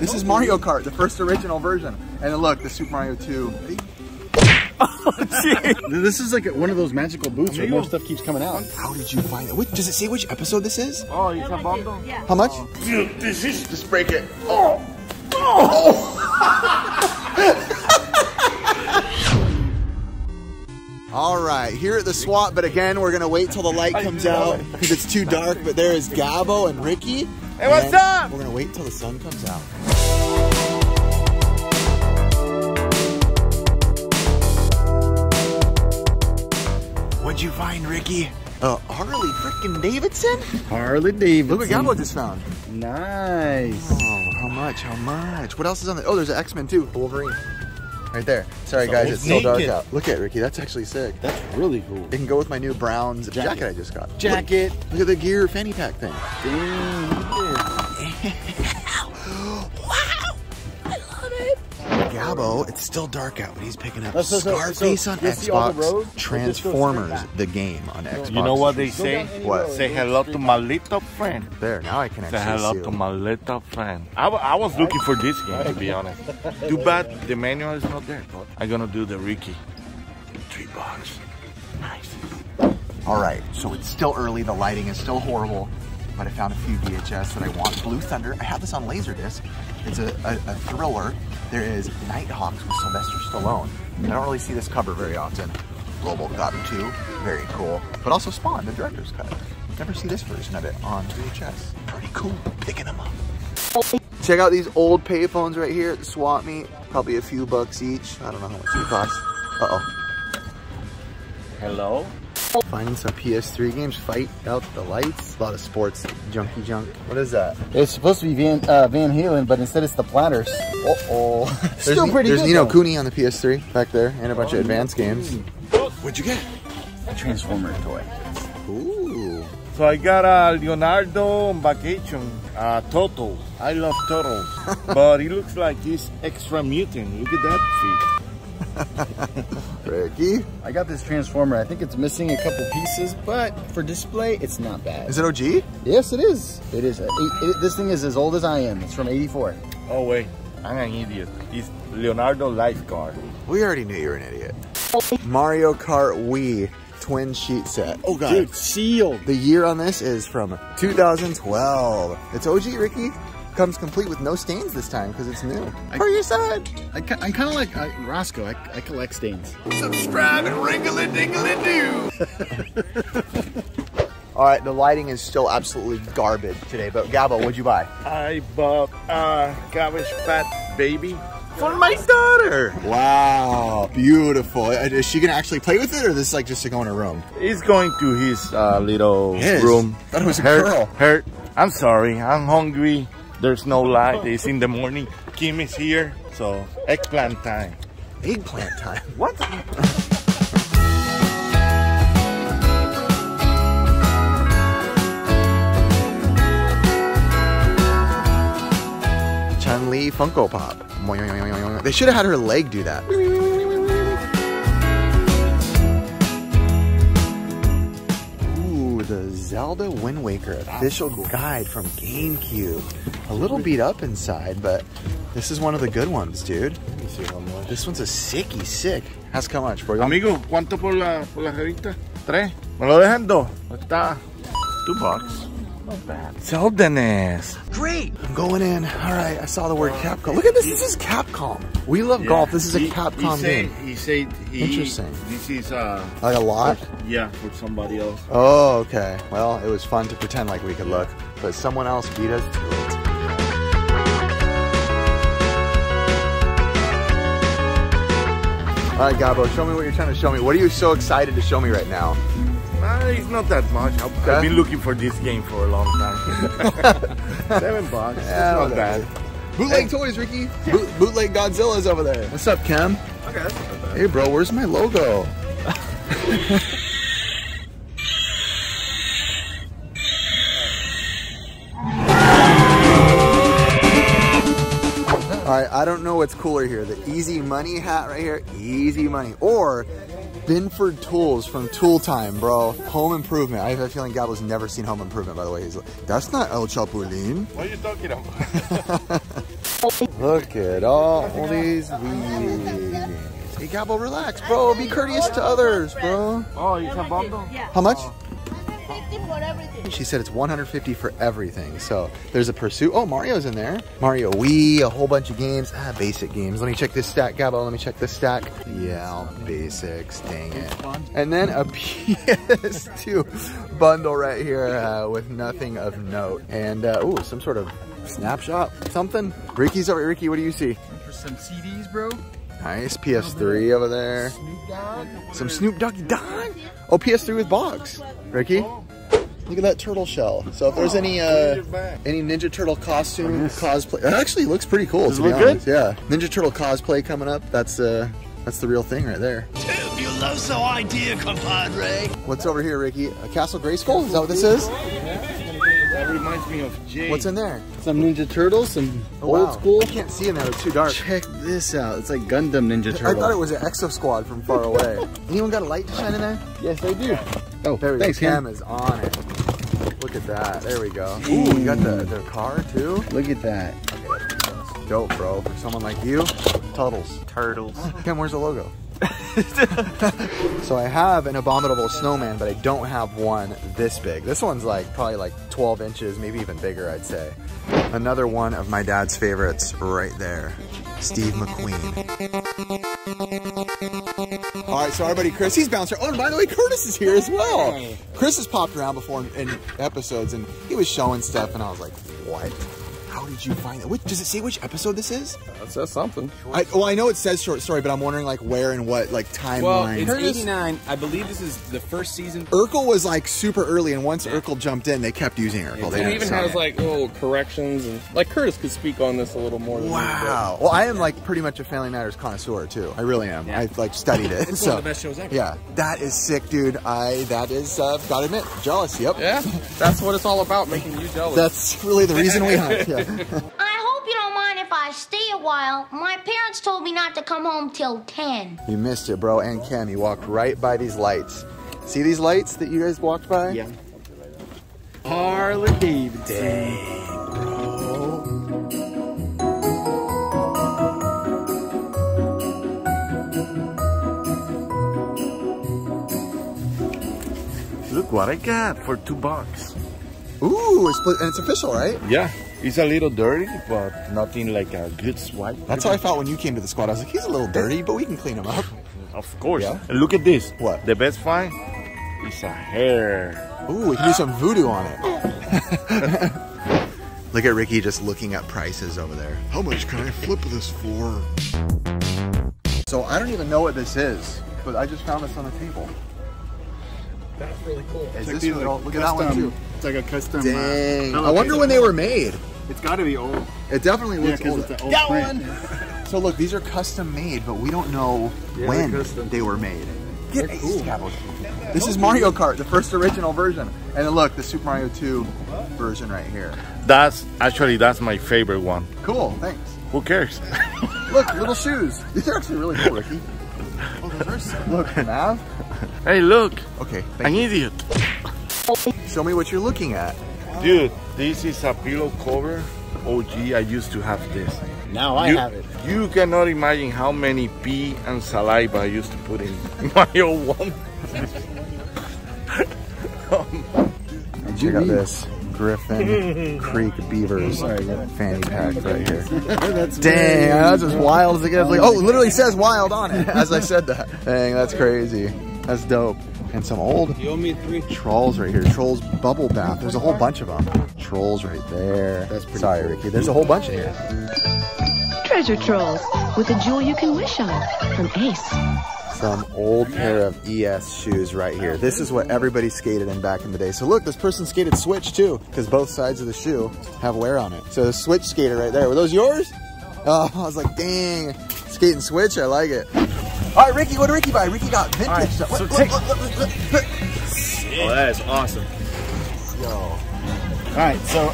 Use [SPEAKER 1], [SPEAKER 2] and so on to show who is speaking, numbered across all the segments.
[SPEAKER 1] This is Mario Kart, the first original version. And then look, the Super Mario 2.
[SPEAKER 2] oh, This is like one of those magical booths where more stuff keeps coming out.
[SPEAKER 1] How did you find it? Wait, does it say which episode this is?
[SPEAKER 3] Oh, it's a bundle?
[SPEAKER 4] Yeah.
[SPEAKER 1] How much?
[SPEAKER 3] Dude, this is...
[SPEAKER 1] Just break it. Oh. Oh. All right, here at the SWAT, but again, we're gonna wait till the light comes out because it's too dark. But there is Gabo and Ricky. Hey,
[SPEAKER 3] what's up?
[SPEAKER 1] We're gonna wait till the sun comes out. What'd you find, Ricky? Uh, Harley freaking Davidson?
[SPEAKER 2] Harley Davidson.
[SPEAKER 1] Look what Gabo just found.
[SPEAKER 2] Nice.
[SPEAKER 1] Oh, how much? How much? What else is on there? Oh, there's an X-Men too. Wolverine. Right there. Sorry guys, it's so dark out. Look at it, Ricky. That's actually sick.
[SPEAKER 2] That's really cool.
[SPEAKER 1] It can go with my new Browns jacket,
[SPEAKER 2] Jacket.
[SPEAKER 1] I just got.
[SPEAKER 2] Jacket.
[SPEAKER 1] Look, look at the gear fanny pack thing.
[SPEAKER 2] Damn.
[SPEAKER 1] Gabo, it's still dark out, but he's picking up
[SPEAKER 2] so- so-
[SPEAKER 1] Scarface
[SPEAKER 2] so
[SPEAKER 1] on
[SPEAKER 2] you the
[SPEAKER 1] Xbox,
[SPEAKER 2] road? It just goes straight
[SPEAKER 1] Transformers, the game on Xbox.
[SPEAKER 3] You know what they say?
[SPEAKER 1] What?
[SPEAKER 3] Say hello to my little friend.
[SPEAKER 1] There, now I can actually Say
[SPEAKER 3] hello
[SPEAKER 1] see
[SPEAKER 3] to my little friend. I, I was looking for this game, to be honest. Too bad the manual is not there, but I'm gonna do the Ricky. Three bucks. Nice.
[SPEAKER 1] All right, so it's still early. The lighting is still horrible, but I found a few VHS that I want. Blue Thunder. I have this on Laserdisc. It's a, a, a thriller. There is Nighthawks with Sylvester Stallone. I don't really see this cover very often. RoboCop 2, very cool. But also Spawn, the director's cut. Never see this version of it on VHS. Pretty cool. Picking them up. Check out these old payphones right here at the swap meet. Probably a few bucks each. I don't know how much they cost. Uh-oh.
[SPEAKER 3] Hello?
[SPEAKER 1] Finding some PS3 games, fight out the lights. A lot of sports junky junk. What is that?
[SPEAKER 2] It's supposed to be Van, uh, Van Halen, but instead it's the Platters.
[SPEAKER 1] Uh-oh.
[SPEAKER 2] Still
[SPEAKER 1] there's,
[SPEAKER 2] pretty
[SPEAKER 1] There's
[SPEAKER 2] good,
[SPEAKER 1] Nino
[SPEAKER 2] though.
[SPEAKER 1] Cooney on the PS3 back there and a bunch of advanced games. What'd you get?
[SPEAKER 2] A Transformer toy.
[SPEAKER 1] Ooh.
[SPEAKER 3] So I got a Leonardo on vacation, uh, Toto. I love turtles, but he looks like he's extra mutant. Look at that
[SPEAKER 1] Ricky.
[SPEAKER 2] I got this Transformer. I think it's missing a couple pieces, but for display, it's not bad.
[SPEAKER 1] Is it OG?
[SPEAKER 2] Yes, it is. It is. A, it, it- this thing is as old as I am. It's from 84.
[SPEAKER 3] Oh wait, I'm an idiot. It's Leonardo lifeguard.
[SPEAKER 1] We already knew you were an idiot. Mario Kart Wii twin sheet set. Oh god.
[SPEAKER 2] Dude, sealed.
[SPEAKER 1] The year on this is from 2012. It's OG, Ricky. Comes complete with no stains this time because it's new.
[SPEAKER 2] I-
[SPEAKER 1] For your side.
[SPEAKER 2] I, ki- I'm kind of like uh, Roscoe. I, I collect stains.
[SPEAKER 1] Subscribe and ringle a dingle do. All right, the lighting is still absolutely garbage today. But Gabo, what'd you buy?
[SPEAKER 3] I bought a Cabbage Patch Baby for my daughter.
[SPEAKER 1] Wow, beautiful. Uh, Is she gonna actually play with it, or this is like just to go in her room?
[SPEAKER 3] He's going to his uh, little
[SPEAKER 1] His?
[SPEAKER 3] room.
[SPEAKER 1] Thought it was a
[SPEAKER 3] Hurt,
[SPEAKER 1] girl.
[SPEAKER 3] Hurt. I'm sorry. I'm hungry. There's no light. It's in the morning. Kim is here, so eggplant time.
[SPEAKER 1] Eggplant time.
[SPEAKER 3] What?
[SPEAKER 1] Chun Li Funko Pop. They should have had her leg do that. Zelda Wind Waker official guide from GameCube. A little beat up inside, but this is one of the good ones, dude.
[SPEAKER 3] Let me see one more.
[SPEAKER 1] This one's a sicky sick. How's how much for you?
[SPEAKER 3] Amigo, ¿cuánto por la, por la revista? Tres. ¿Me lo dejan dos? Está. Two bucks. Not bad. Zeldanes.
[SPEAKER 1] Great. I'm going in. All right, I saw the word Capcom. Look at this. This is Capcom. We love golf. This is a Capcom
[SPEAKER 3] he
[SPEAKER 1] game.
[SPEAKER 3] said, He said he,
[SPEAKER 1] Interesting.
[SPEAKER 3] This is uh
[SPEAKER 1] Like a lot?
[SPEAKER 3] yeah for somebody else.
[SPEAKER 1] Oh, okay. Well, it was fun to pretend like we could look, but someone else beat us to it. All right, Gabo, show me what you're trying to show me. What are you so excited to show me right now?
[SPEAKER 3] Uh, it's not that much. I've,
[SPEAKER 1] Okay.
[SPEAKER 3] I've been looking for this game for a long time. Seven bucks.
[SPEAKER 1] Yeah,
[SPEAKER 3] it's not bad.
[SPEAKER 1] Bootleg toys, Ricky. Boot, bootleg Godzilla's over there. What's up, Cam?
[SPEAKER 3] Okay, that's not bad.
[SPEAKER 1] Hey, bro, where's my logo? All right, I don't know what's cooler here. The Easy Money hat right here, Easy Money. Or Binford Tools from Tool Time, bro. Home Improvement. I have a feeling Gabo's never seen Home Improvement, by the way. He's like, that's not El Chapulín.
[SPEAKER 3] What are you talking about?
[SPEAKER 1] Look at all these videos. Hey, Gabo, relax, bro. Be courteous to others, bro.
[SPEAKER 3] Oh, it's a bundle?
[SPEAKER 1] How much? Oh.
[SPEAKER 4] 50 for everything.
[SPEAKER 1] She said it's 150 for everything. So there's a pursuit. Oh, Mario's in there. Mario Wii, a whole bunch of games. Ah, basic games. Let me check this stack, Gabo. Let me check this stack. Yeah, basics. Dang it. And then a PS2 bundle right here uh, with nothing of note. And uh, ooh, some sort of snapshot, something. Ricky's over. Ricky, what do you see?
[SPEAKER 2] For some CDs, bro.
[SPEAKER 1] Nice PS3 over there. Some Snoop Doggy Dogg. Oh, PS3 with box. Ricky, look at that turtle shell. So if there's any uh, any Ninja Turtle costume cosplay, it actually looks pretty cool.
[SPEAKER 3] Does
[SPEAKER 1] to be
[SPEAKER 3] look good?
[SPEAKER 1] honest. Yeah, Ninja Turtle cosplay coming up. That's uh, that's the real thing right there.
[SPEAKER 5] Fabuloso idea, compadre.
[SPEAKER 1] What's over here, Ricky? A Castle Grayskull? Is that what this is?
[SPEAKER 3] That reminds me of Jay.
[SPEAKER 1] What's in there?
[SPEAKER 2] Some Ninja Turtles, some
[SPEAKER 1] Oh,
[SPEAKER 2] old
[SPEAKER 1] wow.
[SPEAKER 2] school.
[SPEAKER 1] I can't see in there. It's too dark.
[SPEAKER 2] Check this out. It's like Gundam Ninja
[SPEAKER 1] Turtles.
[SPEAKER 2] I
[SPEAKER 1] thought it was an Exo Squad from far away. Anyone got a light to shine in there?
[SPEAKER 2] Yes, I do. Oh,
[SPEAKER 1] There we
[SPEAKER 2] thanks,
[SPEAKER 1] go.
[SPEAKER 2] Cam.
[SPEAKER 1] Cam is on it. Look at that. There we go. Ooh, you got the, the car too?
[SPEAKER 2] Look at that.
[SPEAKER 1] Dope, bro. For someone like you, Turtles.
[SPEAKER 6] Turtles.
[SPEAKER 1] Cam, where's the logo? so I have an abominable snowman, but I don't have one this big. This one's like probably like 12 inches, maybe even bigger, I'd say. Another one of my dad's favorites right there. Steve McQueen. All right, so our buddy Chris, he's bouncing. Oh, and by the way, Curtis is here as well. Chris has popped around before in, in episodes, and he was showing stuff, and I was like, what? How did you find it? Which, does it say which episode this is?
[SPEAKER 7] That says something.
[SPEAKER 1] I, well, I know it says short story, but I'm wondering like where and what like timeline.
[SPEAKER 7] Well,
[SPEAKER 1] timeline.
[SPEAKER 7] it's 89. I believe this is the first season.
[SPEAKER 1] Urkel was like super early, and once Urkel jumped in, they kept using Urkel. They
[SPEAKER 7] It even
[SPEAKER 1] stop.
[SPEAKER 7] has like little corrections and like Curtis could speak on this a little more. Than me,
[SPEAKER 1] Wow. Well, I am like pretty much a Family Matters connoisseur too. I really am. I've like studied it.
[SPEAKER 7] It's
[SPEAKER 1] so
[SPEAKER 7] one of the best shows ever.
[SPEAKER 1] yeah, that is sick, dude. I that is uh, gotta admit jealous. Yep.
[SPEAKER 7] Yeah, that's what it's all about, making you jealous.
[SPEAKER 1] That's really the reason we hunt. Yeah.
[SPEAKER 4] I hope you don't mind if I stay a while. My parents told me not to come home till 10.
[SPEAKER 1] you missed it, bro. And Cam, you walked right by these lights. See these lights that you guys walked by?
[SPEAKER 2] Yeah. Harley Davidson.
[SPEAKER 3] Look what I got for two bucks.
[SPEAKER 1] Ooh, it's, and it's official, right?
[SPEAKER 3] Yeah, it's a little dirty, but nothing like a good swipe.
[SPEAKER 1] That's how I felt when you came to the squad. I was like, he's a little dirty, but we can clean him up.
[SPEAKER 3] Of course.
[SPEAKER 1] Yeah?
[SPEAKER 3] And look at this.
[SPEAKER 1] What?
[SPEAKER 3] The best find is a hair.
[SPEAKER 1] Ooh, we can do some voodoo on it. Look at Ricky just looking at prices over there. How much can I flip this for? So I don't even know what this is, but I just found this on the table.
[SPEAKER 2] That's really cool.
[SPEAKER 1] Is this real? Look at that one too.
[SPEAKER 2] It's like a custom.
[SPEAKER 1] Dang.
[SPEAKER 2] uh,
[SPEAKER 1] I wonder when they were made.
[SPEAKER 2] It's got to be old.
[SPEAKER 1] It definitely looks
[SPEAKER 2] because
[SPEAKER 1] old.
[SPEAKER 2] it's an old
[SPEAKER 1] Got
[SPEAKER 2] print.
[SPEAKER 1] one. So look, these are custom made, but we don't know
[SPEAKER 2] Yeah,
[SPEAKER 1] when
[SPEAKER 2] they're custom.
[SPEAKER 1] they were made. Get Ace Scabble. This is Mario Kart, the first original version. And then look, the Super Mario 2 version right here.
[SPEAKER 3] That's actually that's my favorite one.
[SPEAKER 1] Cool, thanks.
[SPEAKER 3] Who cares?
[SPEAKER 1] Look, little shoes. These are actually really cool, Ricky. Oh, those are sick. Look, Nav.
[SPEAKER 3] hey, look,
[SPEAKER 1] Okay,
[SPEAKER 3] an
[SPEAKER 1] thank you.
[SPEAKER 3] idiot.
[SPEAKER 1] Show me what you're looking at.
[SPEAKER 3] Dude, this is a pillow cover. OG, I used to have this.
[SPEAKER 2] Now I
[SPEAKER 3] you,
[SPEAKER 2] have it.
[SPEAKER 3] You cannot imagine how many pee and saliva I used to put in my old one.
[SPEAKER 1] Check out this Griffin Creek Beavers fanny pack right here.
[SPEAKER 2] That's
[SPEAKER 1] Dang, that's as wild as it gets. Like, oh, it literally says wild on it as I said that. Dang, that's crazy. That's dope. And some old
[SPEAKER 7] You owe me three.
[SPEAKER 1] trolls right here. Trolls bubble bath. There's a whole bunch of them. Trolls right there.
[SPEAKER 2] That's pretty
[SPEAKER 1] Sorry,
[SPEAKER 2] cool.
[SPEAKER 1] Ricky. There's a whole bunch in here.
[SPEAKER 8] Treasure Trolls with a jewel you can wish on from Ace.
[SPEAKER 1] Some old pair of ES shoes right here. This is what everybody skated in back in the day. So look, this person skated Switch too, because both sides of the shoe have wear on it. So the Switch skater right there. Were those yours? Oh, I was like, dang, skating Switch. I like it. All right, Ricky, what did Ricky buy? Ricky got vintage
[SPEAKER 2] right,
[SPEAKER 1] stuff.
[SPEAKER 2] so
[SPEAKER 1] Look,
[SPEAKER 2] take-
[SPEAKER 1] look, look, look, look, look.
[SPEAKER 2] Oh, that is awesome.
[SPEAKER 1] Yo.
[SPEAKER 2] All right, so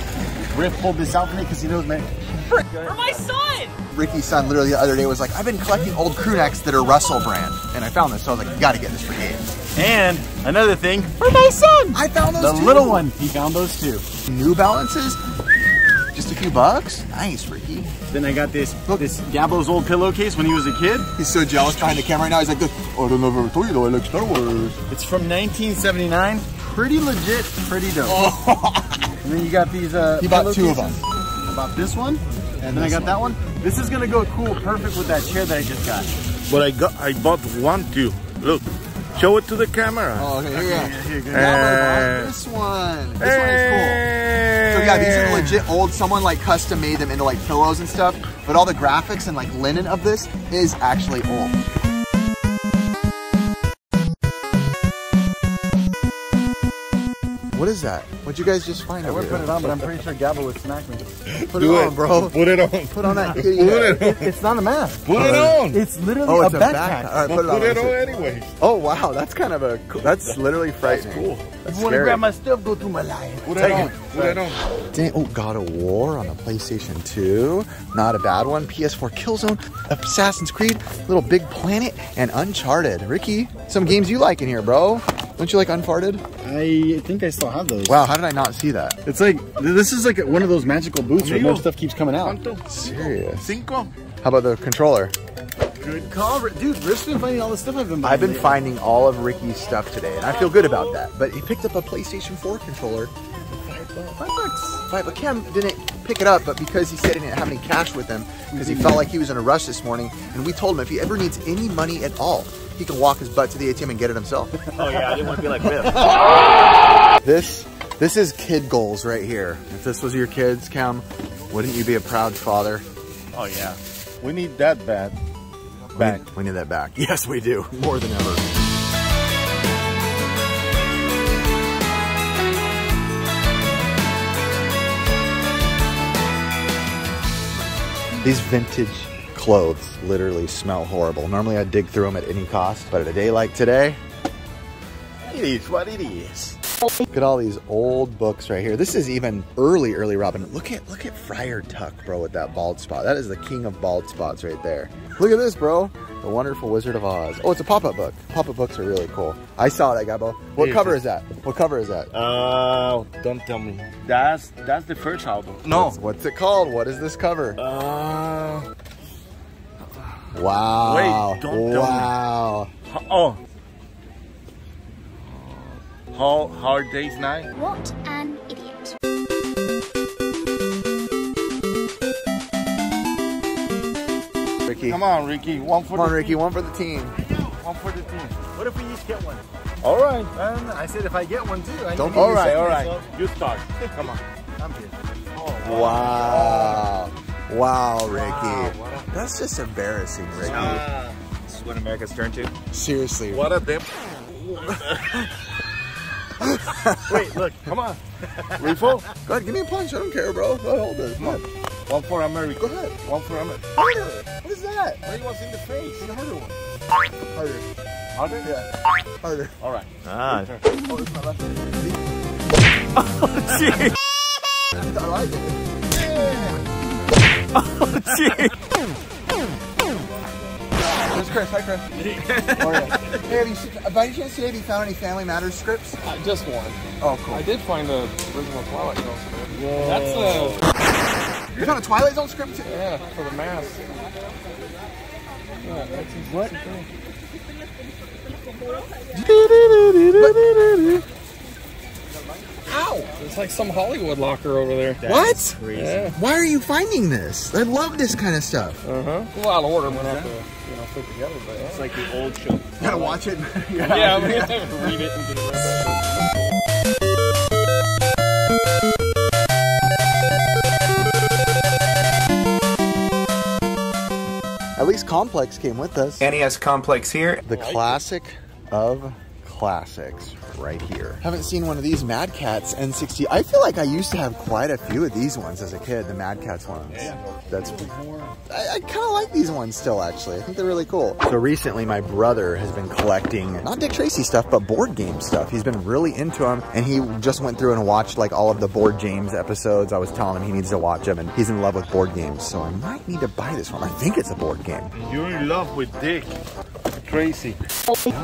[SPEAKER 2] Rick pulled this out for me because he knows me.
[SPEAKER 1] Ricky's son literally the other day was like, I've been collecting old crew necks that are Russell brand. And I found this, so I was like, you gotta get this for Gabe.
[SPEAKER 2] And another thing for my son.
[SPEAKER 1] I found those
[SPEAKER 2] The
[SPEAKER 1] too.
[SPEAKER 2] little one, he found those too.
[SPEAKER 1] New Balances? Just a few bucks? Nice, Ricky.
[SPEAKER 2] Then I got this Look. this Gabo's old pillowcase when he was a kid.
[SPEAKER 1] He's so jealous behind the camera right now. He's like, oh, I don't know if I ever told you though, I like Star Wars.
[SPEAKER 2] It's from 1979. Pretty legit, pretty dope. and then you got these. Uh,
[SPEAKER 1] He bought two of
[SPEAKER 2] them. I bought this one, and then I
[SPEAKER 1] this
[SPEAKER 2] got that one. This is gonna go cool, perfect with that chair that I just got.
[SPEAKER 3] But I got, I bought one too. Look, show it to the camera.
[SPEAKER 1] Oh, okay, here you go.
[SPEAKER 2] Here.
[SPEAKER 1] Yeah, this one. This one is cool. So yeah, these are legit old. Someone like custom made them into like pillows and stuff. But all the graphics and like linen of this is actually old. What is that? What'd you guys just find
[SPEAKER 2] I
[SPEAKER 1] over
[SPEAKER 2] would put it on, but I'm pretty sure Gabo would smack me.
[SPEAKER 1] Put it on, bro.
[SPEAKER 3] Put it on.
[SPEAKER 1] Put on that kitty.
[SPEAKER 3] Put
[SPEAKER 1] head.
[SPEAKER 3] it on.
[SPEAKER 2] It's not a mask.
[SPEAKER 3] Put it on.
[SPEAKER 2] It's literally
[SPEAKER 1] Oh,
[SPEAKER 2] a
[SPEAKER 1] it's a
[SPEAKER 2] backpack.
[SPEAKER 1] backpack. All right,
[SPEAKER 3] But
[SPEAKER 1] put it on.
[SPEAKER 3] put it
[SPEAKER 1] Let's
[SPEAKER 3] on
[SPEAKER 1] see.
[SPEAKER 3] anyways.
[SPEAKER 1] Oh wow, that's kind of a. Cool, that's literally frightening.
[SPEAKER 3] cool.
[SPEAKER 1] That's
[SPEAKER 2] If you want to grab my stuff, go through my life.
[SPEAKER 3] Put it on. Put it on.
[SPEAKER 1] Dang, oh, God of War on the PlayStation 2. Not a bad one. PS4 Killzone, Assassin's Creed, Little Big Planet, and Uncharted. Ricky, some games you like in here, bro. Don't you like Unfarted?
[SPEAKER 2] I think I still have those.
[SPEAKER 1] Wow, how did I not see that?
[SPEAKER 2] It's like this is like one of those magical booths where more stuff keeps coming out.
[SPEAKER 3] ¿Cuánto?
[SPEAKER 1] Serious.
[SPEAKER 3] Cinco.
[SPEAKER 1] How about the controller?
[SPEAKER 2] Good call, dude. Rick's been finding all the stuff I've been buying.
[SPEAKER 1] I've been
[SPEAKER 2] lately.
[SPEAKER 1] finding all of Ricky's stuff today, and I feel good about that. But he picked up a PlayStation 4 controller. Five bucks. Five, but Cam didn't pick it up, but because he said he didn't have any cash with him, because he mm-hmm. felt like he was in a rush this morning, and we told him if he ever needs any money at all, he can walk his butt to the ATM and get it himself.
[SPEAKER 2] Oh yeah, I didn't want to be like Rick.
[SPEAKER 1] This this is kid goals right here. If this was your kids, Cam, wouldn't you be a proud father?
[SPEAKER 3] Oh yeah. We need that bad.
[SPEAKER 1] We
[SPEAKER 3] Back.
[SPEAKER 1] need, we need that back. Yes, we do. More than ever. These vintage clothes literally smell horrible. Normally I dig through them at any cost, but at a day like today, it is what it is. Look at all these old books right here. This is even early, early Robin. Look at look at Friar Tuck, bro, with that bald spot. That is the king of bald spots right there. Look at this, bro. The Wonderful Wizard of Oz. Oh, it's a pop-up book. Pop-up books are really cool. I saw that, Gabo. What
[SPEAKER 3] Here,
[SPEAKER 1] cover is that? What cover is that?
[SPEAKER 3] Uh, don't tell me. That's that's the first album. No.
[SPEAKER 1] What's, what's it called? What is this cover?
[SPEAKER 3] Uh,
[SPEAKER 1] Wow.
[SPEAKER 3] Wait, don't tell me.
[SPEAKER 1] Wow.
[SPEAKER 3] oh. Hard, hard Day's Night.
[SPEAKER 4] What an idiot.
[SPEAKER 1] Ricky.
[SPEAKER 3] Come on, Ricky. One for
[SPEAKER 1] Come on,
[SPEAKER 3] the
[SPEAKER 1] Ricky.
[SPEAKER 3] team.
[SPEAKER 1] One for the team.
[SPEAKER 3] One for the team.
[SPEAKER 2] What if we each get one?
[SPEAKER 3] All right.
[SPEAKER 2] Um, I said if I get one too. I
[SPEAKER 1] Don't
[SPEAKER 2] need
[SPEAKER 3] All
[SPEAKER 2] to
[SPEAKER 3] right,
[SPEAKER 2] set
[SPEAKER 3] all right.
[SPEAKER 2] myself.
[SPEAKER 3] You start. Come on.
[SPEAKER 2] I'm good.
[SPEAKER 1] Wow. Wow, Ricky. That's just embarrassing, Ricky.
[SPEAKER 2] This is what America's turned to.
[SPEAKER 1] Seriously.
[SPEAKER 3] What a dip.
[SPEAKER 2] Wait, look.
[SPEAKER 3] Come on. Refill.
[SPEAKER 1] Go ahead, give me a punch. I don't care, bro. Go ahead, hold it. Come on.
[SPEAKER 3] One for America.
[SPEAKER 1] Go ahead.
[SPEAKER 3] One for America.
[SPEAKER 1] Harder. What is that?
[SPEAKER 3] Why you was in the face?
[SPEAKER 1] The harder one. Harder.
[SPEAKER 3] Harder?
[SPEAKER 1] Yeah. Harder.
[SPEAKER 3] All right.
[SPEAKER 2] Ah.
[SPEAKER 1] Oh, it's my left hand. I like it. There's Chris. Hi, Chris. How are you? Hey, have you, by any chance today, have you found any Family Matters scripts?
[SPEAKER 7] Uh, just one.
[SPEAKER 1] Oh, cool.
[SPEAKER 7] I did find the original Twilight Zone script. That's uh,
[SPEAKER 1] You found a Twilight Zone script too?
[SPEAKER 7] yeah, for the mask. Yeah, what?
[SPEAKER 1] Ow!
[SPEAKER 7] It's like some Hollywood locker over there.
[SPEAKER 1] What?
[SPEAKER 7] Yeah.
[SPEAKER 1] Why are you finding this? I love this kind of stuff.
[SPEAKER 7] Uh huh. A lot of order. I'm gonna have to, you know, put together. But yeah.
[SPEAKER 2] It's like the old show.
[SPEAKER 1] gotta watch it.
[SPEAKER 7] yeah, I'm gonna have to read it and get it right back.
[SPEAKER 1] At least Complex came with us.
[SPEAKER 6] NES Complex here.
[SPEAKER 1] The classic of classics right here. Haven't seen one of these Mad Catz N60. I feel like I used to have quite a few of these ones as a kid, the Mad Catz ones. Yeah. That's I, I kind of like these ones still actually. I think they're really cool. So recently my brother has been collecting not Dick Tracy stuff but board game stuff. He's been really into them and he just went through and watched like all of the Board James episodes. I was telling him he needs to watch them and he's in love with board games. So I might need to buy this one. I think it's a board game.
[SPEAKER 3] You're in love with Dick. Tracy.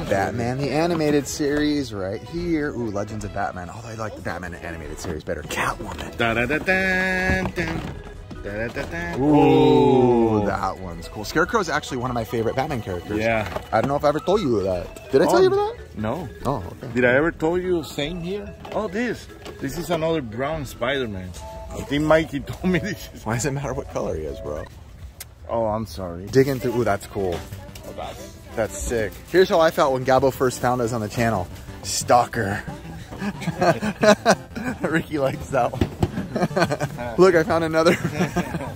[SPEAKER 1] Batman the animated series right here. Ooh, Legends of Batman. Although I like the Batman animated series better. Catwoman.
[SPEAKER 3] Da da da da da. Da, da, da, da.
[SPEAKER 1] Ooh, that one's cool. Scarecrow is actually one of my favorite Batman characters.
[SPEAKER 3] Yeah.
[SPEAKER 1] I don't know if I ever told you that. Did I tell
[SPEAKER 3] Oh.
[SPEAKER 1] you that?
[SPEAKER 3] No.
[SPEAKER 1] Oh, okay.
[SPEAKER 3] Did I ever tell you same here? Oh, this. This is another brown Spider-Man. I think Mikey told me this.
[SPEAKER 1] Why does it matter what color he is, bro?
[SPEAKER 3] Oh, I'm sorry.
[SPEAKER 1] Digging through. Ooh, that's cool. That's sick. Here's how I felt when Gabo first found us on the channel. Stalker. Ricky likes that one. Look, I found another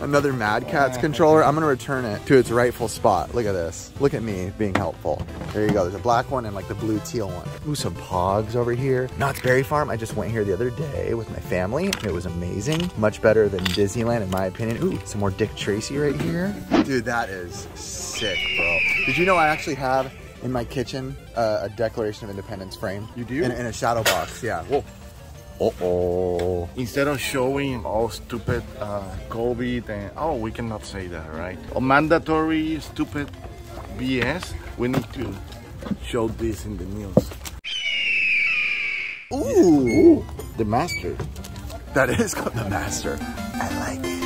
[SPEAKER 1] another Mad Catz controller. I'm gonna return it to its rightful spot. Look at this. Look at me being helpful. There you go. There's a black one and like the blue teal one. Ooh, some pogs over here. Knott's Berry Farm. I just went here the other day with my family. It was amazing. Much better than Disneyland in my opinion. Ooh, some more Dick Tracy right here. Dude, that is sick, bro. Did you know I actually have in my kitchen uh, a Declaration of Independence frame?
[SPEAKER 3] You do?
[SPEAKER 1] In, in a shadow box. Yeah. Whoa. Uh-oh.
[SPEAKER 3] Instead of showing all stupid uh, COVID and oh, we cannot say that, right? Or mandatory stupid BS, we need to show this in the news.
[SPEAKER 1] Ooh.
[SPEAKER 3] The master.
[SPEAKER 1] That is called the master. I like it.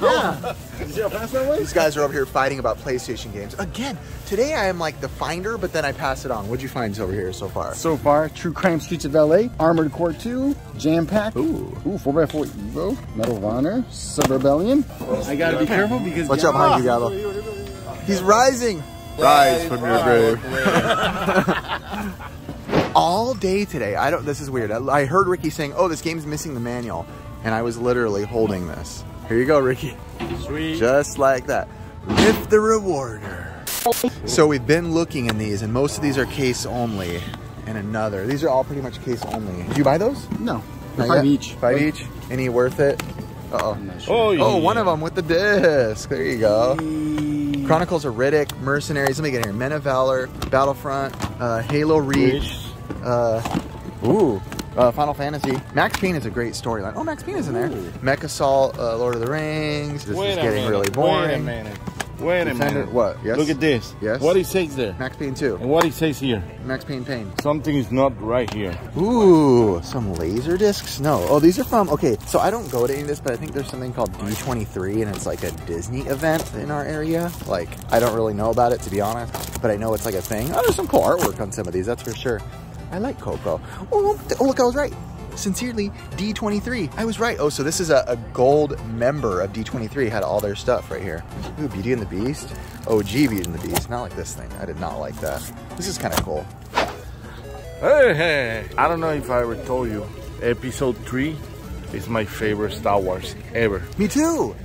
[SPEAKER 1] Yeah. These guys are over here fighting about PlayStation games. Again, today I am like the finder, but then I pass it on. What'd you find over here so far?
[SPEAKER 2] So far, True Crime Streets of LA, Armored Core 2, Jam Pack,
[SPEAKER 1] Ooh.
[SPEAKER 2] Ooh 4x4 Evo, Medal of Honor, Sub Rebellion. I gotta be careful because
[SPEAKER 1] What's up behind you, Gabo? He's rising. Rise from your grave. All day today. I don't. This is weird. I, I heard Ricky saying, "Oh, this game's missing the manual," and I was literally holding this. Here you go, Ricky.
[SPEAKER 3] Sweet.
[SPEAKER 1] Just like that. Lift the rewarder. So we've been looking in these, and most of these are case only. And another. These are all pretty much case only. Did you buy those?
[SPEAKER 2] No,
[SPEAKER 1] Not
[SPEAKER 2] five
[SPEAKER 1] yet?
[SPEAKER 2] each.
[SPEAKER 1] Five each. Any worth it? Uh oh.
[SPEAKER 2] I'm not sure.
[SPEAKER 3] Oh,
[SPEAKER 1] Oh,
[SPEAKER 3] yeah.
[SPEAKER 1] one of them with the disc. There you go. Chronicles of Riddick, Mercenaries. Let me get here. Men of Valor, Battlefront, uh, Halo Reach.
[SPEAKER 3] Wish.
[SPEAKER 1] Uh, ooh, uh, Final Fantasy. Max Payne is a great storyline. Oh, Max Payne is in there. Mech Assault, uh, Lord of the Rings. This
[SPEAKER 3] Wait
[SPEAKER 1] is getting
[SPEAKER 3] minute.
[SPEAKER 1] really
[SPEAKER 3] Wait a minute. Wait a
[SPEAKER 1] Defender-
[SPEAKER 3] minute.
[SPEAKER 1] what? Yes?
[SPEAKER 3] Look at this.
[SPEAKER 1] Yes?
[SPEAKER 3] What he says there.
[SPEAKER 1] Max Payne 2.
[SPEAKER 3] And what he says here.
[SPEAKER 1] Max Payne Pain.
[SPEAKER 3] Something is not right here.
[SPEAKER 1] Ooh, some laser discs? No. Oh, these are from, okay, so I don't go to any of this, but I think there's something called D23 and it's like a Disney event in our area. Like, I don't really know about it to be honest, but I know it's like a thing. Oh, there's some cool artwork on some of these, that's for sure. I like Coco. Oh, oh look, I was right. Sincerely, D23. I was right. Oh, so this is a, a gold member of D23. Had all their stuff right here. Ooh, Beauty and the Beast. Oh, OG Beauty and the Beast. Not like this thing. I did not like that. This is kind of cool.
[SPEAKER 3] Hey, hey. I don't know if I ever told you. Episode 3 is my favorite Star Wars ever.
[SPEAKER 1] Me too.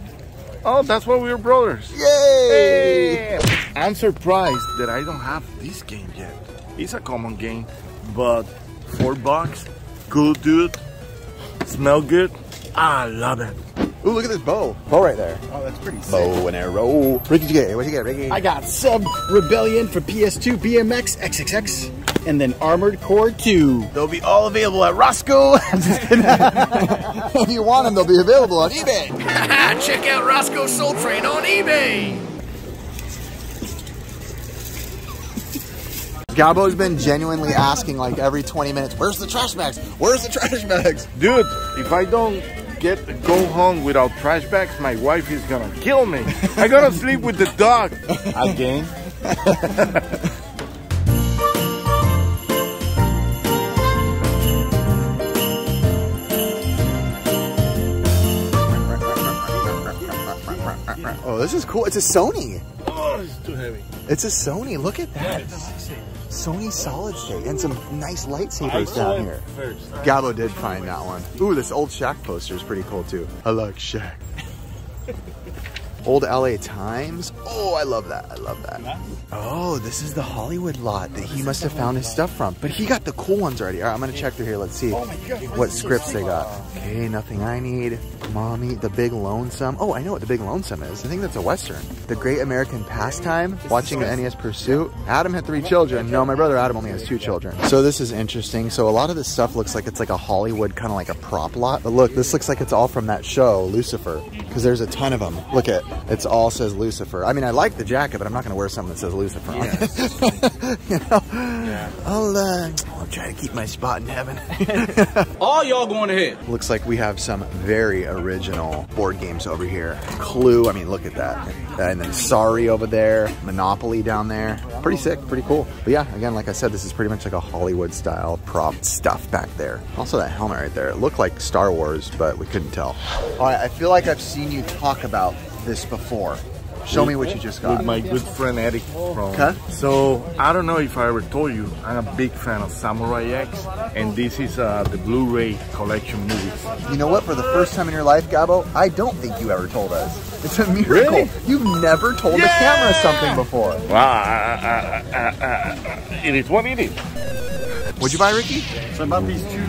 [SPEAKER 3] Oh, that's why we were brothers.
[SPEAKER 1] Yay!
[SPEAKER 3] I'm surprised that I don't have this game yet. It's a common game, but four bucks, good dude, smell good. I love it.
[SPEAKER 1] Ooh, look at this bow. Bow right there.
[SPEAKER 2] Oh, that's pretty sick.
[SPEAKER 1] Bow and arrow. Ricky, you get? What'd you get, Ricky?
[SPEAKER 2] I got Sub Rebellion for PS2, BMX, XXX, and then Armored Core 2.
[SPEAKER 1] They'll be all available at Roscoe. if you want them, they'll be available on eBay.
[SPEAKER 5] Check out Roscoe Soul Train on eBay.
[SPEAKER 1] Gabo's been genuinely asking like every 20 minutes, where's the trash bags? Where's the trash bags?
[SPEAKER 3] Dude, if I don't get go home without trash bags, my wife is gonna kill me. I gotta sleep with the dog again.
[SPEAKER 1] Oh, this is cool. It's a Sony.
[SPEAKER 3] Oh, it's too heavy.
[SPEAKER 1] It's a Sony. Look at that. Sony solid state and some nice lightsabers down here.
[SPEAKER 3] first.
[SPEAKER 1] Gabo did find that one. Ooh, this old Shaq poster is pretty cool too. I like Shaq. Old LA Times. Oh, I love that. I love that. Oh, this is the Hollywood lot that he must have found his stuff from. But he got the cool ones already. All right, I'm gonna check through here. Let's see what scripts they got. Okay, nothing I need. Mommy, The Big Lonesome. Oh, I know what The Big Lonesome is. I think that's a Western. The Great American Pastime. Watching the NES Pursuit. Adam had three children. No, my brother Adam only has two children. So this is interesting. So a lot of this stuff looks like it's like a Hollywood kind of like a prop lot. But look, this looks like it's all from that show, Lucifer. Because there's a ton of them. Look at it's all says Lucifer. I mean, I like the jacket, but I'm not going to wear something that says Lucifer on it. you know? I'll, uh, I'll to keep my spot in heaven.
[SPEAKER 7] All y'all going ahead.
[SPEAKER 1] Looks like we have some very original board games over here. Clue, I mean, look at that. And then Sorry over there, Monopoly down there. Pretty sick, pretty cool. But yeah, again, like I said, this is pretty much like a Hollywood style prop stuff back there. Also that helmet right there, it looked like Star Wars, but we couldn't tell. All right, I feel like I've seen you talk about this before. Show me what you just got.
[SPEAKER 3] With my good friend Eric from.
[SPEAKER 1] Okay.
[SPEAKER 3] So I don't know if I ever told you, I'm a big fan of Samurai X, and this is uh, the Blu-ray collection movies.
[SPEAKER 1] You know what? For the first time in your life, Gabo, I don't think you ever told us. It's a miracle.
[SPEAKER 3] Really?
[SPEAKER 1] You've never told the camera something before.
[SPEAKER 3] Wow, uh, uh, uh, uh, it is what it is.
[SPEAKER 1] What'd you buy, Ricky?
[SPEAKER 2] So I bought these two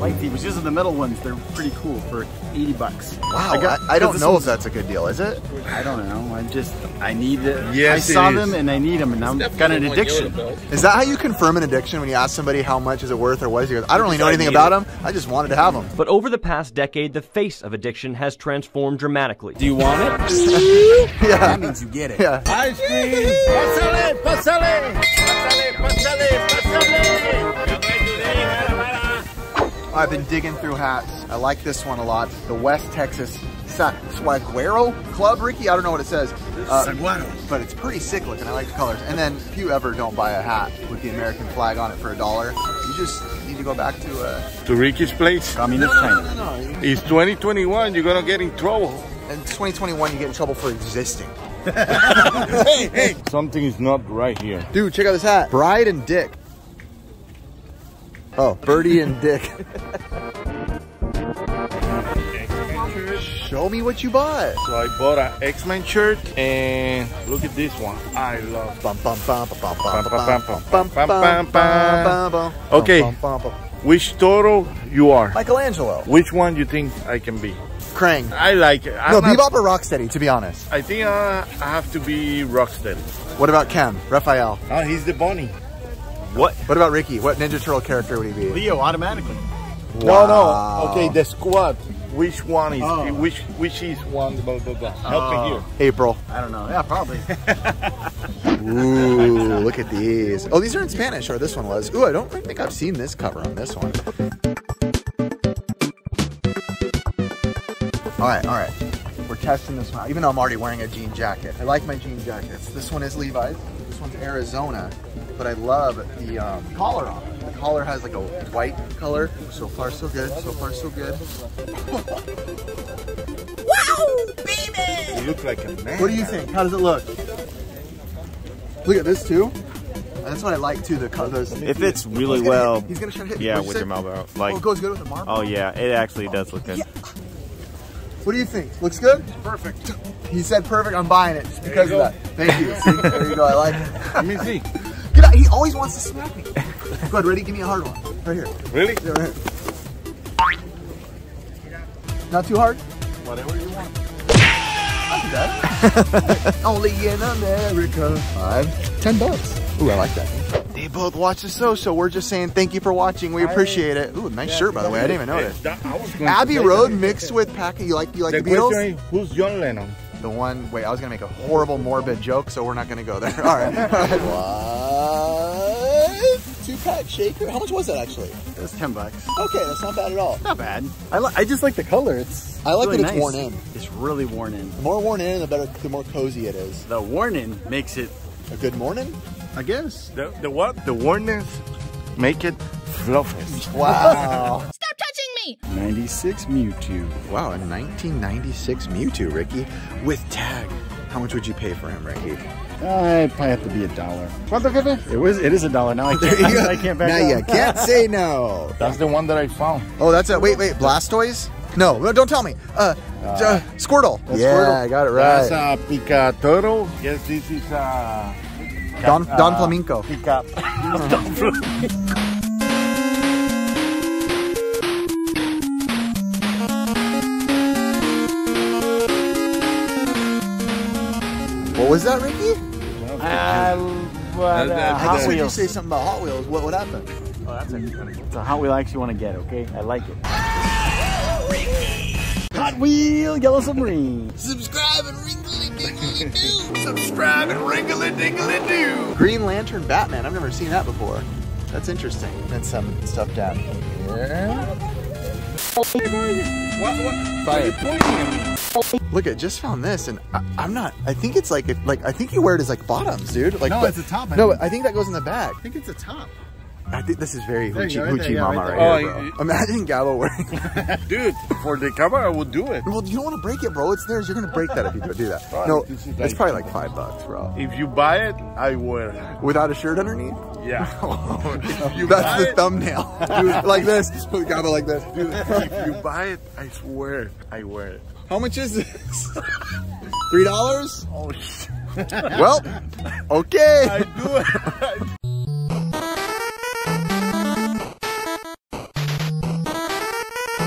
[SPEAKER 2] light thieves, just are the metal ones. They're pretty cool for 80 bucks.
[SPEAKER 1] Wow,
[SPEAKER 2] I,
[SPEAKER 1] I,
[SPEAKER 2] got-
[SPEAKER 1] I don't
[SPEAKER 2] this
[SPEAKER 1] know if that's a good deal, is it?
[SPEAKER 2] I don't know. I just, I need it.
[SPEAKER 3] Yes,
[SPEAKER 2] I saw
[SPEAKER 3] it is.
[SPEAKER 2] them and I need them, and now I've got an addiction.
[SPEAKER 1] Is that how you confirm an addiction when you ask somebody how much is it worth or what is it? I don't really know anything about them. I just wanted to have them.
[SPEAKER 6] But over the past decade, the face of addiction has transformed dramatically.
[SPEAKER 7] Do you want it?
[SPEAKER 1] Yeah.
[SPEAKER 2] That means you get it.
[SPEAKER 1] Yeah.
[SPEAKER 3] Ice cream! Pásale, pásale!
[SPEAKER 1] I've been digging through hats. I like this one a lot. The West Texas Sa- Swaguero Club, Ricky. I don't know what it says. Uh, But it's pretty sick looking. I like the colors. And then if you ever don't buy a hat with the American flag on it for a dollar, you just need to go back to uh,
[SPEAKER 3] To Ricky's place.
[SPEAKER 2] Communist China.
[SPEAKER 3] It's 2021, you're gonna get in trouble.
[SPEAKER 1] in 2021 you get in trouble for existing. hey, hey.
[SPEAKER 3] Something is not right here.
[SPEAKER 1] Dude, check out this hat. Bride and Dick. Oh, Birdie and Dick. Show me what you bought.
[SPEAKER 3] So I bought an X-Men shirt and look at this one. I love. Okay. Which Toro you are?
[SPEAKER 1] Michelangelo.
[SPEAKER 3] Which one you think I can be?
[SPEAKER 1] Krang.
[SPEAKER 3] I like it. I'm
[SPEAKER 1] no,
[SPEAKER 3] be
[SPEAKER 1] Bebop or Rocksteady, to be honest.
[SPEAKER 3] I think uh, I have to be Rocksteady.
[SPEAKER 1] What about Cam? Raphael?
[SPEAKER 3] Oh, he's the bunny.
[SPEAKER 6] What?
[SPEAKER 1] What about Ricky? What Ninja Turtle character would he be?
[SPEAKER 2] Leo, automatically.
[SPEAKER 3] No, no. Okay, the squad. Which one is
[SPEAKER 2] Oh.
[SPEAKER 3] which? Which is one? Blah blah blah. Help me oh. here.
[SPEAKER 1] April.
[SPEAKER 2] I don't know. Yeah, probably.
[SPEAKER 1] Ooh, look at these. Oh, these are in Spanish, or this one was. Ooh, I don't think I've seen this cover on this one. All right, all right. We're testing this one, out, even though I'm already wearing a jean jacket. I like my jean jackets. This one is Levi's. This one's Arizona, but I love the um, collar on it. The collar has like a white color. So far, so good. So far, so good. Wow, baby!
[SPEAKER 3] You look like a man.
[SPEAKER 1] What do you think? How does it look? Look at this too. That's what I like too. The colors.
[SPEAKER 9] It fits really well.
[SPEAKER 1] He's gonna try to hit.
[SPEAKER 9] Yeah, with
[SPEAKER 1] say?
[SPEAKER 9] your marble.
[SPEAKER 1] Oh,
[SPEAKER 9] Like,
[SPEAKER 1] it goes good with the marble.
[SPEAKER 9] oh yeah, it actually does look good.
[SPEAKER 1] What do you think? Looks good?
[SPEAKER 3] Perfect.
[SPEAKER 1] He said perfect. I'm buying it just because of that. Thank you. See, there you go. I like it.
[SPEAKER 3] Let me see.
[SPEAKER 1] Get out. He always wants to smack me. Go ahead. Ready? Give me a hard one. Right here.
[SPEAKER 3] Really?
[SPEAKER 1] Yeah, right here. Not too hard.
[SPEAKER 3] Whatever you want.
[SPEAKER 1] Not too bad. Only in America. Five, ten bucks. Ooh, I like that. They both watch the show, so we're just saying thank you for watching. We appreciate it. Ooh, nice shirt by the way. I didn't even notice.
[SPEAKER 3] That- I was going to
[SPEAKER 1] Abbey Road mixed with Pack. You like you like
[SPEAKER 3] The
[SPEAKER 1] the, Beatles?
[SPEAKER 3] question who's John Lennon?
[SPEAKER 1] The one. Wait, I was gonna make a horrible morbid joke, so we're not gonna go there. All right. what? Tupac Shakur. How much was that actually?
[SPEAKER 2] It's 10 bucks.
[SPEAKER 1] Okay, that's not bad at all.
[SPEAKER 2] Not bad. I, li- I just like the color. It's
[SPEAKER 1] I like
[SPEAKER 2] really
[SPEAKER 1] that it's
[SPEAKER 2] nice.
[SPEAKER 1] worn in.
[SPEAKER 2] It's really worn in.
[SPEAKER 1] The more worn in, the better. The more cozy it is.
[SPEAKER 2] The worn in makes it,
[SPEAKER 1] A good morning.
[SPEAKER 2] I guess.
[SPEAKER 3] The, the what? The warness make it fluffy.
[SPEAKER 1] Wow.
[SPEAKER 4] Stop
[SPEAKER 2] 96 Mewtwo.
[SPEAKER 1] wow. A 1996 Mewtwo, Ricky, with tag. How much would you pay for him, Ricky?
[SPEAKER 2] Uh, it'd probably have to be a dollar. What the It was. It is a dollar now. I can't. I can't back
[SPEAKER 1] now
[SPEAKER 2] off.
[SPEAKER 1] you can't say no.
[SPEAKER 3] That's the one that I found.
[SPEAKER 1] Oh, that's a wait, wait. Blastoise. No, no, don't tell me. Uh, uh, Squirtle. Yeah,
[SPEAKER 2] Squirtle.
[SPEAKER 1] I got it right.
[SPEAKER 3] That's
[SPEAKER 1] right.
[SPEAKER 3] a picatoro. Yes, this is a
[SPEAKER 1] Don Don
[SPEAKER 3] uh,
[SPEAKER 1] Flamenco.
[SPEAKER 3] Pica.
[SPEAKER 1] What was that, Ricky?
[SPEAKER 2] Uh, what, uh,
[SPEAKER 7] I
[SPEAKER 1] I
[SPEAKER 2] Hot
[SPEAKER 1] guess we
[SPEAKER 2] Wheels.
[SPEAKER 1] say something about Hot Wheels. What would happen?
[SPEAKER 7] Oh, that's actually kind of cool.
[SPEAKER 2] It's a Hot Wheel I actually want to get, okay? I like it. Hot Wheel Yellow Submarine.
[SPEAKER 5] Subscribe and ringly dingly do. Subscribe and ringly dingly do.
[SPEAKER 1] Green Lantern Batman. I've never seen that before. That's interesting. And some stuff down here.
[SPEAKER 7] What? What? Why are you pointing at me?
[SPEAKER 1] Look, I just found this, and I, I'm not. I think it's like, like I think you wear it as like bottoms, dude. Like,
[SPEAKER 2] No,
[SPEAKER 1] but-
[SPEAKER 2] it's a top, I
[SPEAKER 1] No,
[SPEAKER 2] think.
[SPEAKER 1] I think that goes in the back.
[SPEAKER 2] I think it's a top.
[SPEAKER 1] I think this is very
[SPEAKER 2] There
[SPEAKER 1] hoochie hoochie
[SPEAKER 2] yeah,
[SPEAKER 1] mama
[SPEAKER 2] right
[SPEAKER 1] right, here,
[SPEAKER 3] Oh,
[SPEAKER 1] bro. Imagine Gabo wearing.
[SPEAKER 3] Dude, for the camera, I would do it.
[SPEAKER 1] well, you don't want to break it, bro. It's theirs. You're gonna break that if you do that.
[SPEAKER 3] Right,
[SPEAKER 1] No, it's
[SPEAKER 3] like-
[SPEAKER 1] probably like five bucks, bro.
[SPEAKER 3] If you buy it, I wear it.
[SPEAKER 1] Without a shirt underneath.
[SPEAKER 3] Yeah. Oh, you
[SPEAKER 1] That's the
[SPEAKER 3] it,
[SPEAKER 1] thumbnail. like this. Gabo like this.
[SPEAKER 3] dude, if you buy it, I swear, I wear it.
[SPEAKER 1] How much is this? Three dollars?
[SPEAKER 3] Oh shit.
[SPEAKER 1] Well, okay.
[SPEAKER 3] I do it.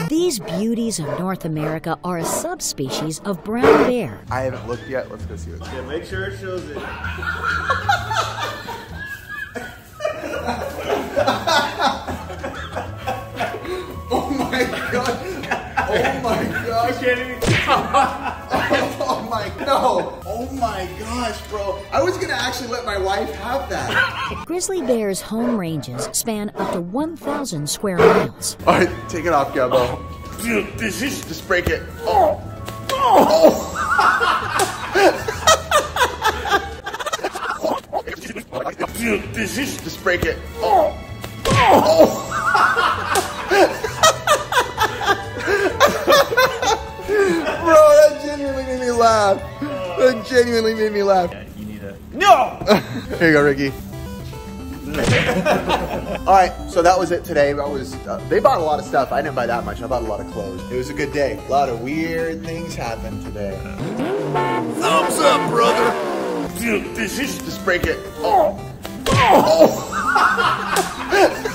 [SPEAKER 10] These beauties of North America are a subspecies of brown bear.
[SPEAKER 1] I haven't looked yet. Let's go see what's
[SPEAKER 9] Yeah, make sure it shows it.
[SPEAKER 1] Oh my god! Oh my gosh! oh my no! Oh my gosh, bro! I was gonna actually let my wife have that.
[SPEAKER 10] Grizzly bears' home ranges span up to 1,000 square miles.
[SPEAKER 1] All right, take it off, Gabo.
[SPEAKER 3] Dude, this is
[SPEAKER 1] Just break it. Oh! oh.
[SPEAKER 3] dude, this is
[SPEAKER 1] Just break it. Oh! Bro, oh. oh. laugh. That genuinely made me laugh.
[SPEAKER 9] Yeah, You need a. No!
[SPEAKER 1] Here you go, Ricky. All right, so that was it today. That was uh, they bought a lot of stuff. I didn't buy that much. I bought a lot of clothes. It was a good day. A lot of weird things happened today.
[SPEAKER 5] Thumbs up, brother.
[SPEAKER 3] dude, this is
[SPEAKER 1] Just break it. Oh! Oh!